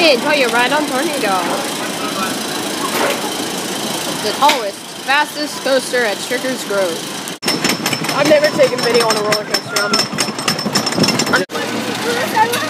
Wait until you ride on Tornado. The tallest, fastest coaster at Strickers Grove. I've never taken video on a roller coaster. I'm,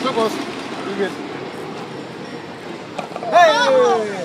そこ、イベン。はい